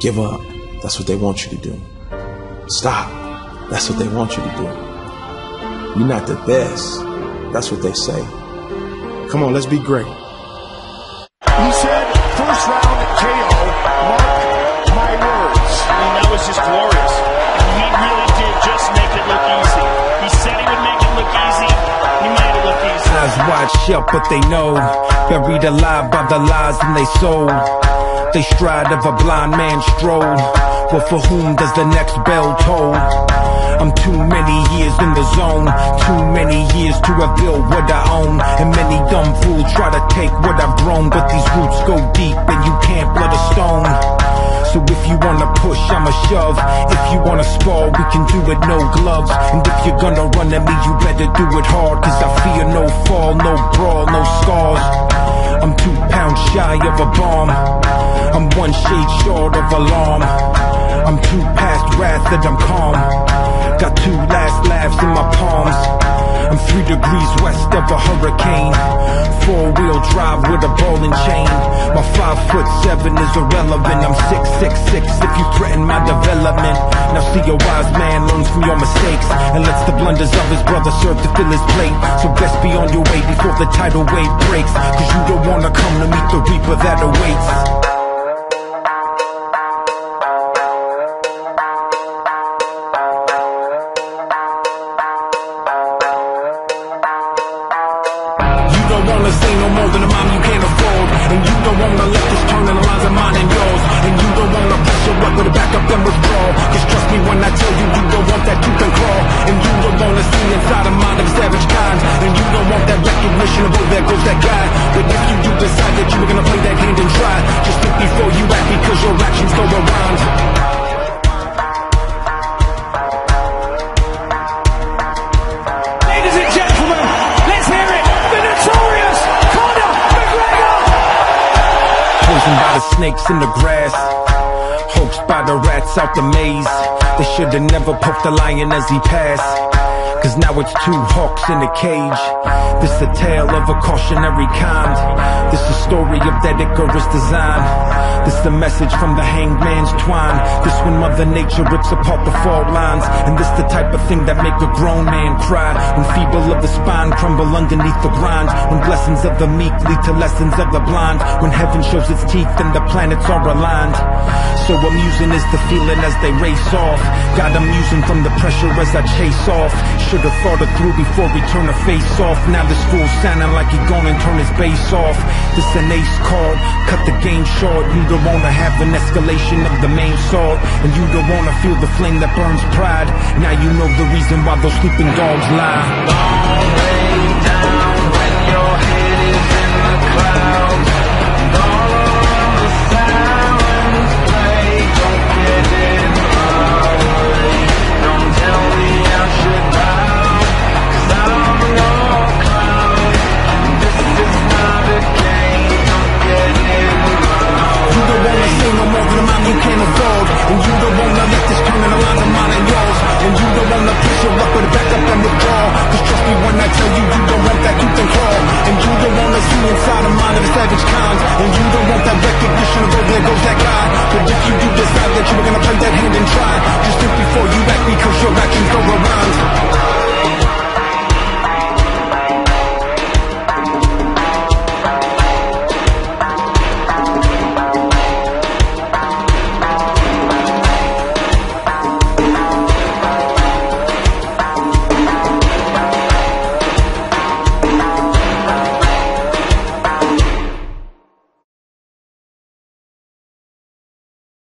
Give up. That's what they want you to do. Stop. That's what they want you to do. You're not the best. That's what they say. Come on, let's be great. He said, first round KO, mark my words. I mean, that was just glorious. And he really did just make it look easy. He said he would make it look easy. He made it look easy. Eyes wide shut, but they know. Buried alive by the lies in they soul. They stride of a blind man stroll. But for whom does the next bell toll? I'm too many years in the zone. Too many years to have built what I own. And many dumb fools try to take what I've grown. But these roots go deep and you can't blood a stone. So if you wanna push, I'ma shove. If you wanna spar, we can do it no gloves. And if you're gonna run at me, you better do it hard. Cause I fear no fall, no brawl, no scars. I'm two pounds shy of a bomb. One shade short of alarm. I'm too past wrath that I'm calm. Got two last laughs in my palms. I'm three degrees west of a hurricane. Four wheel drive with a ball and chain. My five foot seven is irrelevant. I'm six six six if you threaten my development. Now see a wise man learns from your mistakes and lets the blunders of his brother serve to fill his plate. So best be on your way before the tidal wave breaks. Cause you don't wanna come to meet the reaper that awaits. Wanna say no more than a mom you can't afford. And you don't wanna let this turn in the lines of mine and yours. And you don't wanna push your luck with a back up and withdraw. Cause trust me when I tell you you don't want that tooth and claw. And you don't wanna see inside a mind of savage kind And you don't want that recognition of oh there goes that guy. But if you do decide that you were gonna play that hand and try Just think before you act because your actions go around Poisoned by the snakes in the grass. Hoaxed by the rats out the maze. They should've never poked the lion as he passed. Cause now it's two hawks in a cage. This a tale of a cautionary kind. This a story of that Icarus design. This the message from the hangman's twine. This when Mother Nature rips apart the fault lines. And this the type of thing that make a grown man cry. When feeble of the spine crumble underneath the grind. When blessings of the meek lead to lessons of the blind. When heaven shows its teeth and the planets are aligned. So amusing is the feeling as they race off. Got amusing from the pressure as I chase off. Should've thought it through before we turn the face off. Now this fool sounding like he gonna turn his bass off. This an ace card, cut the game short. You don't wanna have an escalation of the main sword. And you don't wanna feel the flame that burns pride. Now you know the reason why those sleeping dogs lie. Way gonna push your luck or to back up and withdraw. Cause trust me when I tell you, you don't want that, you can crawl And you don't wanna see inside a mind of a savage kind. And you don't want that